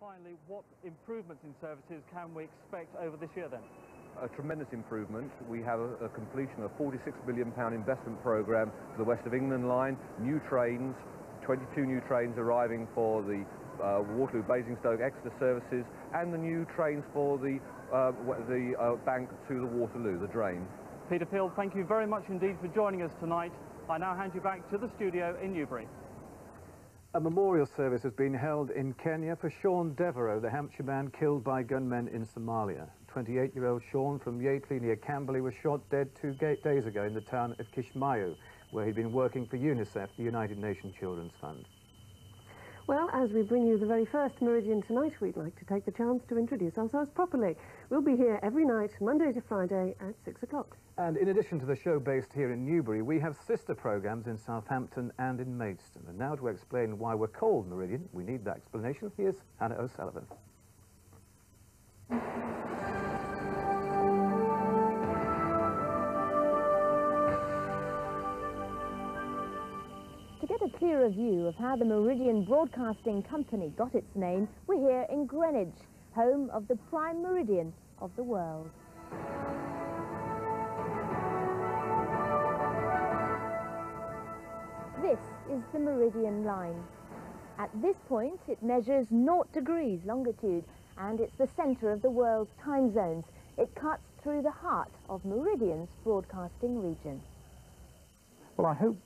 finally, what improvements in services can we expect over this year then? A tremendous improvement. We have a, a completion of a £46 billion investment programme for the West of England line, new trains, 22 new trains arriving for the uh, Waterloo, Basingstoke, Exeter services, and the new trains for the, uh, the uh, bank to the Waterloo, the drain. Peter Peel, thank you very much indeed for joining us tonight. I now hand you back to the studio in Newbury. A memorial service has been held in Kenya for Sean Devereux, the Hampshire man killed by gunmen in Somalia. 28-year-old Sean from Yateley near Camberley was shot dead two days ago in the town of Kismayo, where he'd been working for UNICEF, the United Nations Children's Fund. Well, as we bring you the very first Meridian tonight, we'd like to take the chance to introduce ourselves properly. We'll be here every night, Monday to Friday at 6 o'clock. And in addition to the show based here in Newbury, we have sister programmes in Southampton and in Maidstone. And now to explain why we're called Meridian, we need that explanation. Here's Hannah O'Sullivan. Clearer view of how the Meridian Broadcasting Company got its name, we're here in Greenwich, home of the prime meridian of the world. This is the Meridian Line. At this point, it measures 0 degrees longitude, and it's the centre of the world's time zones. It cuts through the heart of Meridian's broadcasting region. Well, I hope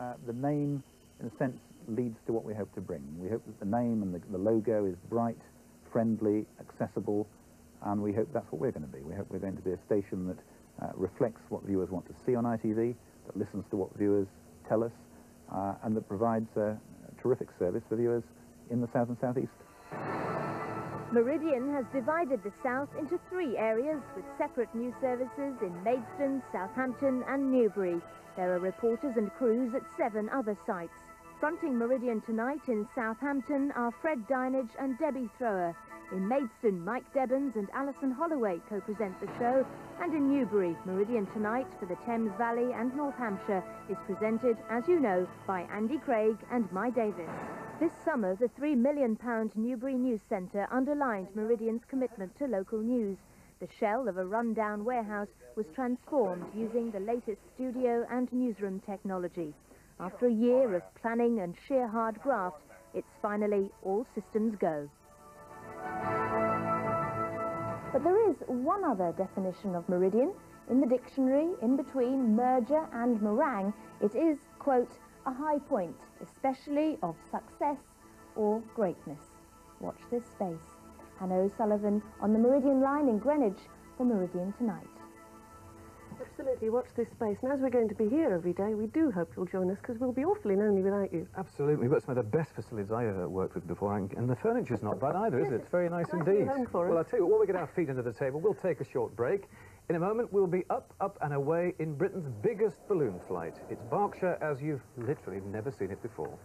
uh, the name, in a sense, leads to what we hope to bring. We hope that the name and the, the logo is bright, friendly, accessible, and we hope that's what we're going to be. We hope we're going to be a station that uh, reflects what viewers want to see on ITV, that listens to what viewers tell us, uh, and that provides a, a terrific service for viewers in the south and southeast. Meridian has divided the south into three areas with separate news services in Maidstone, Southampton and Newbury. There are reporters and crews at seven other sites. Fronting Meridian tonight in Southampton are Fred Dinage and Debbie Thrower. In Maidstone, Mike Debens and Alison Holloway co-present the show. And in Newbury, Meridian Tonight for the Thames Valley and North Hampshire is presented, as you know, by Andy Craig and Mai Davis. This summer, the £3 million Newbury News Centre underlined Meridian's commitment to local news. The shell of a run-down warehouse was transformed using the latest studio and newsroom technology. After a year of planning and sheer hard graft, it's finally all systems go. But there is one other definition of meridian. In the dictionary, in between merger and meringue, it is, quote, a high point, especially of success or greatness. Watch this space. Hannah O'Sullivan on the Meridian line in Greenwich for Meridian Tonight. Absolutely, watch this space. And as we're going to be here every day, we do hope you'll join us because we'll be awfully lonely without you. Absolutely, we've got some of the best facilities I ever worked with before, and, and the furniture's not bad either, is it? It's very nice indeed. well, I'll tell you what, while we get our feet under the table, we'll take a short break. In a moment, we'll be up, up and away in Britain's biggest balloon flight. It's Berkshire as you've literally never seen it before.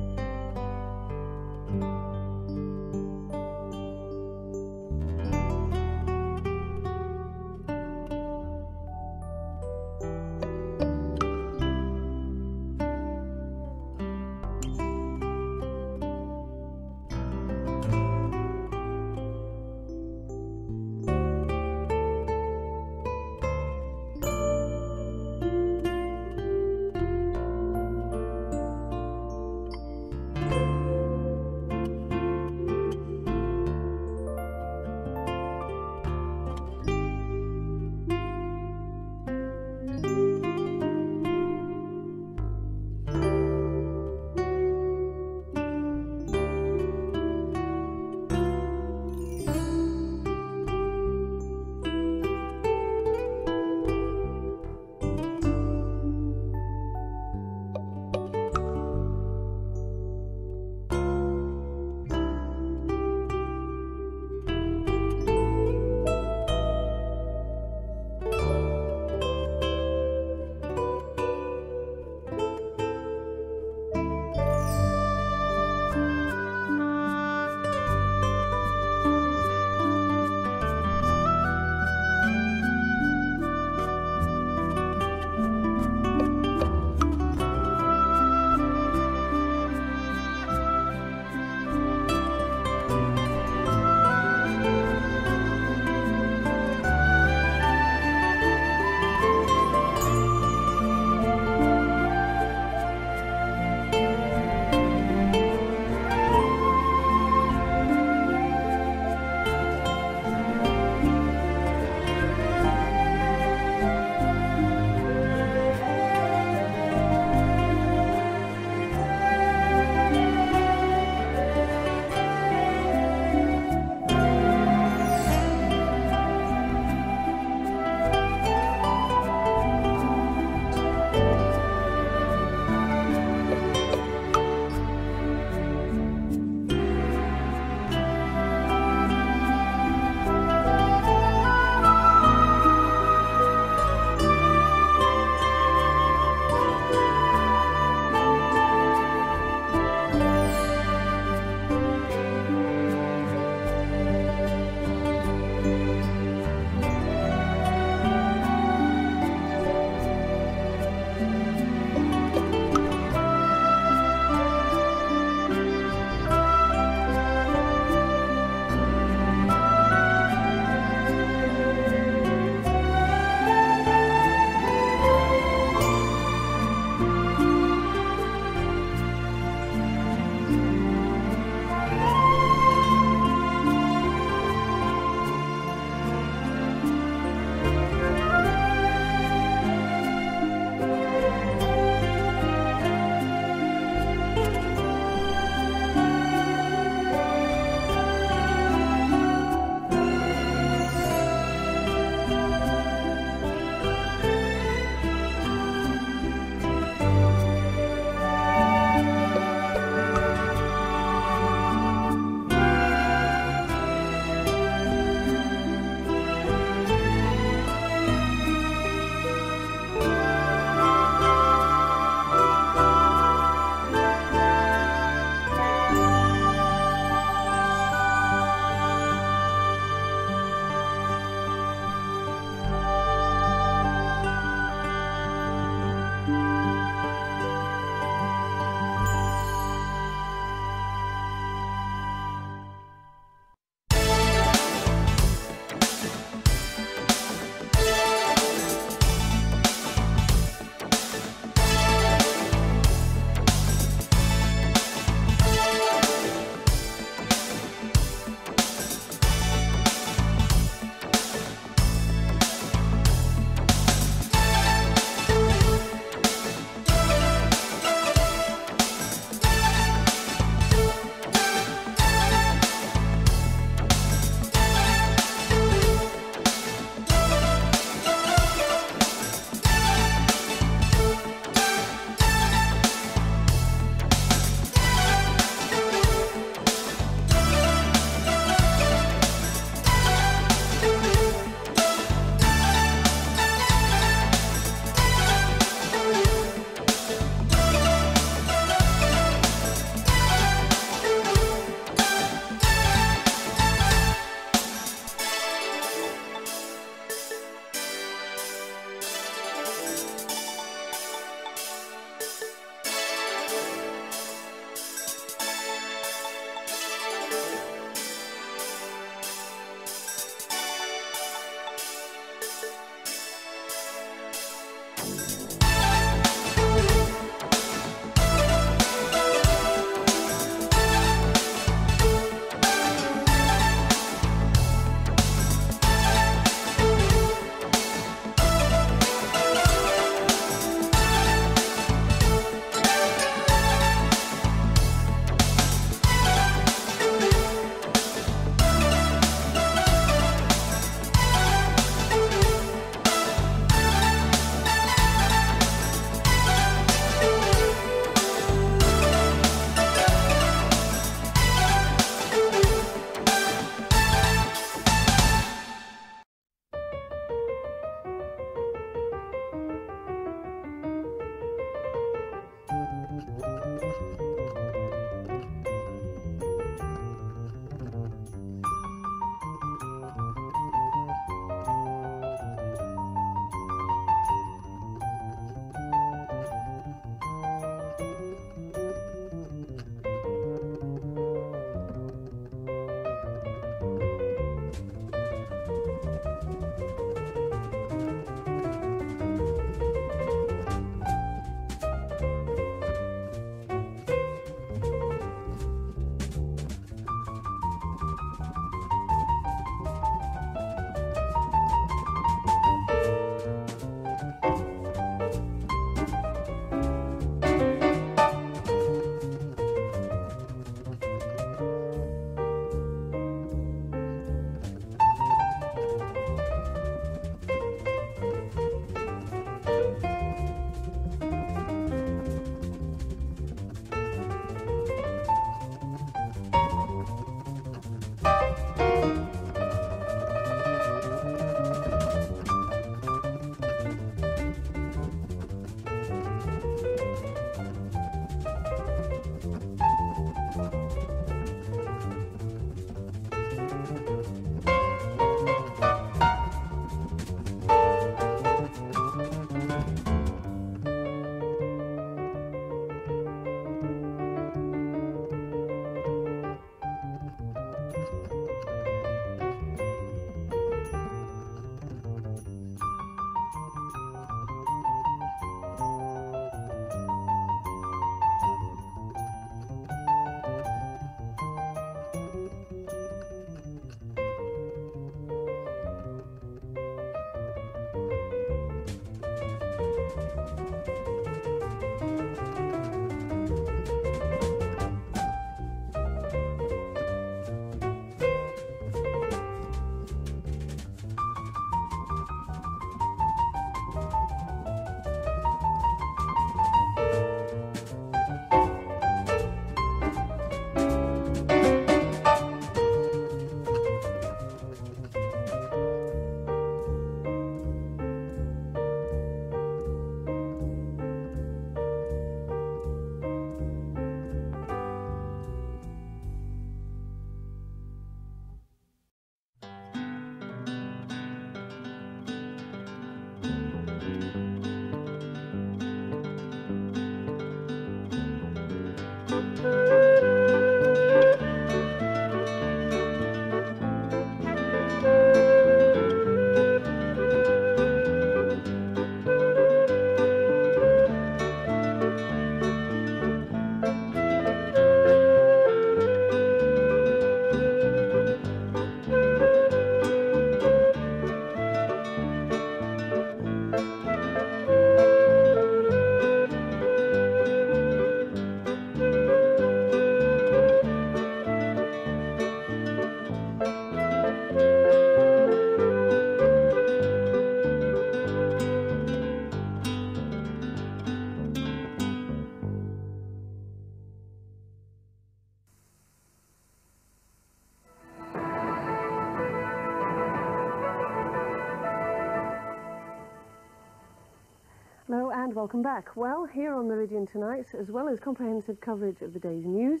Welcome back. Well, here on Meridian tonight, as well as comprehensive coverage of the day's news,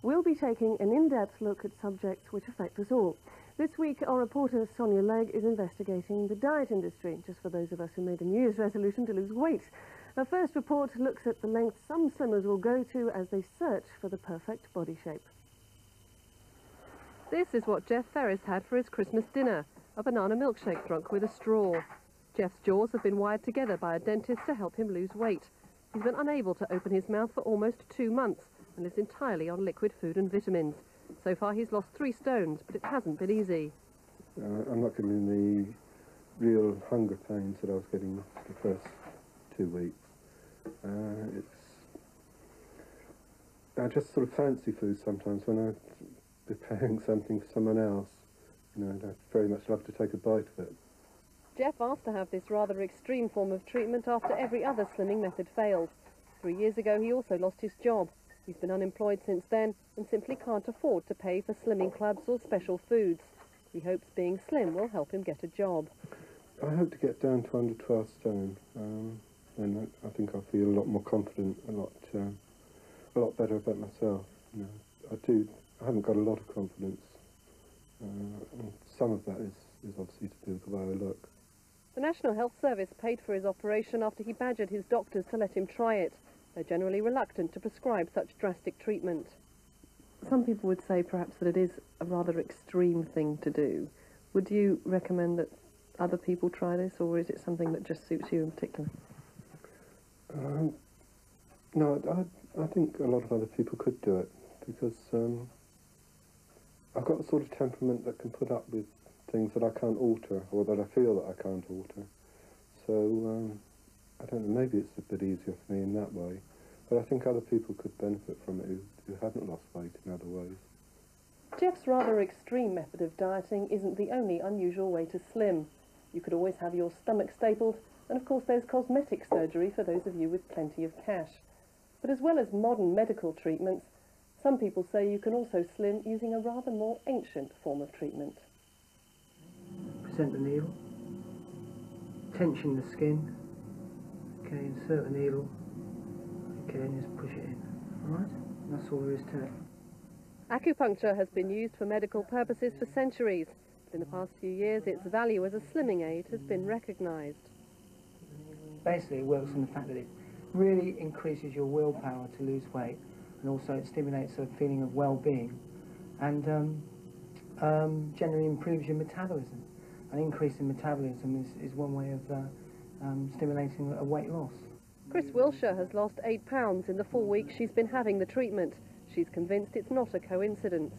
we'll be taking an in-depth look at subjects which affect us all. This week, our reporter Sonia Legg is investigating the diet industry, just for those of us who made a New Year's resolution to lose weight. Her first report looks at the length some slimmers will go to as they search for the perfect body shape. This is what Jeff Ferris had for his Christmas dinner, a banana milkshake drunk with a straw. Jeff's jaws have been wired together by a dentist to help him lose weight. He's been unable to open his mouth for almost two months and lives entirely on liquid food and vitamins. So far he's lost three stones, but it hasn't been easy. Uh, I'm not getting the real hunger pains that I was getting the first two weeks. Uh, it's I just sort of fancy food sometimes when I'm preparing something for someone else. You know, I'd very much love to take a bite of it. Jeff asked to have this rather extreme form of treatment after every other slimming method failed. Three years ago, he also lost his job. He's been unemployed since then and simply can't afford to pay for slimming clubs or special foods. He hopes being slim will help him get a job. I hope to get down to under 12 stone, um, and I, think I'll feel a lot more confident, a lot, uh, a lot better about myself. You know, I do. I haven't got a lot of confidence. Uh, some of that is, is obviously to do with the way I look. The National Health Service paid for his operation after he badgered his doctors to let him try it. They're generally reluctant to prescribe such drastic treatment. Some people would say perhaps that it is a rather extreme thing to do. Would you recommend that other people try this, or is it something that just suits you in particular? Um, no, I, I think a lot of other people could do it because um, I've got the sort of temperament that can put up with things that I can't alter or that I feel that I can't alter. So um, I don't know, maybe it's a bit easier for me in that way. But I think other people could benefit from it who, who haven't lost weight in other ways. Jeff's rather extreme method of dieting isn't the only unusual way to slim. You could always have your stomach stapled, and of course there's cosmetic surgery for those of you with plenty of cash. But as well as modern medical treatments, some people say you can also slim using a rather more ancient form of treatment. Present the needle, tension the skin, okay, insert the needle, okay, and just push it in, alright? That's all there is to it. Acupuncture has been used for medical purposes for centuries, but in the past few years its value as a slimming aid has been recognised. Basically, it works on the fact that it really increases your willpower to lose weight, and also it stimulates a feeling of well-being, and um, um, generally improves your metabolism. An increase in metabolism is, is one way of uh, um, stimulating a weight loss. Chris Wilshire has lost eight pounds in the four weeks she's been having the treatment. She's convinced it's not a coincidence.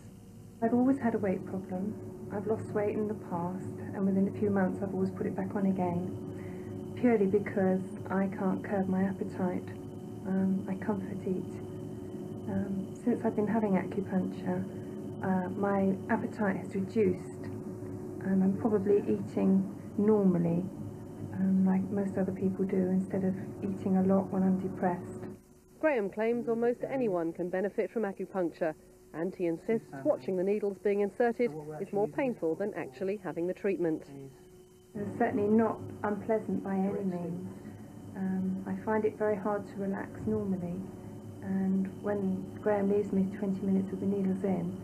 I've always had a weight problem. I've lost weight in the past, and within a few months I've always put it back on again, purely because I can't curb my appetite. Um, I comfort eat. Um, since I've been having acupuncture, uh, my appetite has reduced, and I'm probably eating normally, um, like most other people do, instead of eating a lot when I'm depressed. Graham claims almost anyone can benefit from acupuncture, and he insists watching the needles being inserted is more painful than actually having the treatment. It's certainly not unpleasant by any means. Um, I find it very hard to relax normally, and when Graham leaves me 20 minutes with the needles in,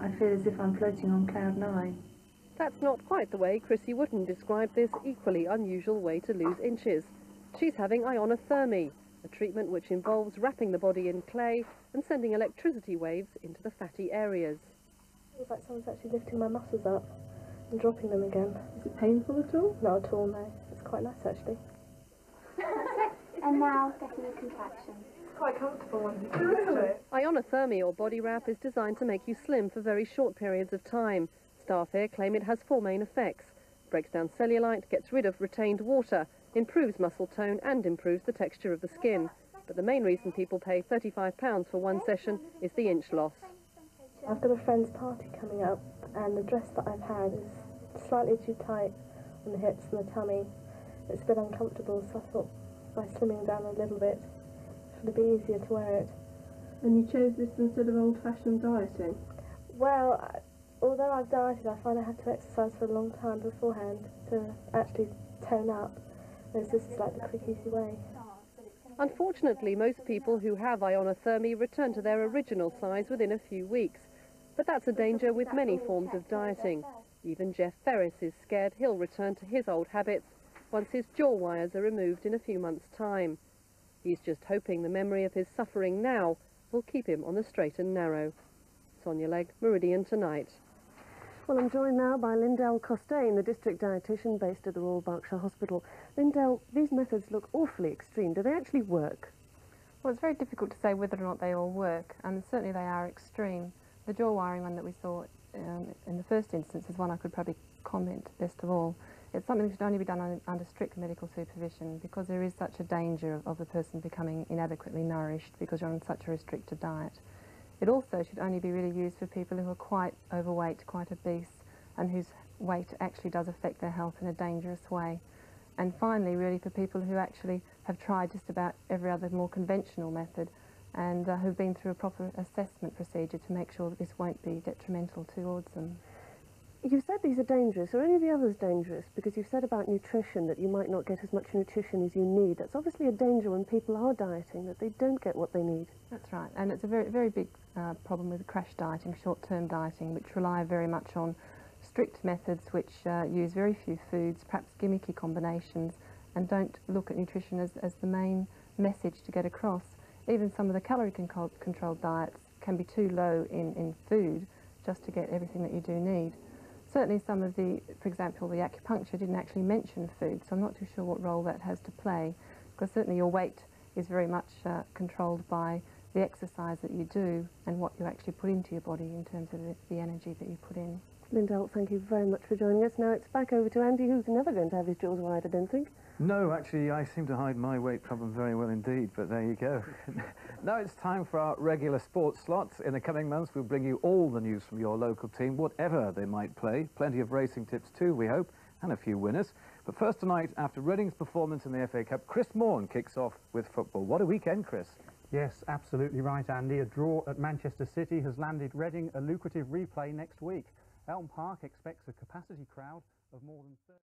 I feel as if I'm floating on cloud nine. That's not quite the way Chrissy Wooden described this equally unusual way to lose inches. She's having ionithermie, a treatment which involves wrapping the body in clay and sending electricity waves into the fatty areas. It It's like someone's actually lifting my muscles up and dropping them again. Is it painful at all? Not at all, no. It's quite nice actually. and now getting a contraction. It's quite comfortable when you it. Ionithermie or body wrap is designed to make you slim for very short periods of time. Staff here claim it has four main effects. Breaks down cellulite, gets rid of retained water, improves muscle tone and improves the texture of the skin. But the main reason people pay £35 for one session is the inch loss. I've got a friend's party coming up and the dress that I've had is slightly too tight on the hips and the tummy. It's a bit uncomfortable so I thought by slimming down a little bit it'll be easier to wear it. And you chose this instead of old-fashioned dieting? Well, I, although I've dieted, I find I have to exercise for a long time beforehand to actually tone up. Whereas this is like the quick, easy way. Unfortunately, most people who have ionithermie return to their original size within a few weeks. But that's a danger with many forms of dieting. Even Jeff Ferris is scared he'll return to his old habits once his jaw wires are removed in a few months' time. He's just hoping the memory of his suffering now will keep him on the straight and narrow. Sonia Legg, Meridian Tonight. Well, I'm joined now by Lyndel Costain, the district dietitian based at the Royal Berkshire Hospital. Lyndel, these methods look awfully extreme. Do they actually work? Well, it's very difficult to say whether or not they all work, and certainly they are extreme. The jaw wiring one that we saw um, in the first instance is one I could probably comment best of all. It's something that should only be done on, under strict medical supervision because there is such a danger of, of the person becoming inadequately nourished because you're on such a restricted diet. It also should only be really used for people who are quite overweight, quite obese, and whose weight actually does affect their health in a dangerous way. And finally, really for people who actually have tried just about every other more conventional method and uh, who've been through a proper assessment procedure to make sure that this won't be detrimental towards them. You've said these are dangerous. Are any of the others dangerous? Because you've said about nutrition that you might not get as much nutrition as you need. That's obviously a danger when people are dieting, that they don't get what they need. That's right. And it's a very, very big uh, problem with crash dieting, short-term dieting, which rely very much on strict methods which uh, use very few foods, perhaps gimmicky combinations, and don't look at nutrition as, as the main message to get across. Even some of the calorie controlled diets can be too low in, in food just to get everything that you do need. Certainly some of the, for example, the acupuncture didn't actually mention food, so I'm not too sure what role that has to play, because certainly your weight is very much uh, controlled by the exercise that you do and what you actually put into your body in terms of the, the energy that you put in. Lyndel, thank you very much for joining us. Now it's back over to Andy, who's never going to have his jaws wide, I don't think. No, actually, I seem to hide my weight problem very well indeed, but there you go. now it's time for our regular sports slots. In the coming months, we'll bring you all the news from your local team, whatever they might play. Plenty of racing tips too, we hope, and a few winners. But first tonight, after Reading's performance in the FA Cup, Chris Morn kicks off with football. What a weekend, Chris. Yes, absolutely right, Andy. A draw at Manchester City has landed Reading a lucrative replay next week. Elm Park expects a capacity crowd of more than 30.